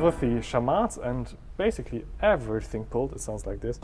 with the shamats and basically everything pulled, it sounds like this.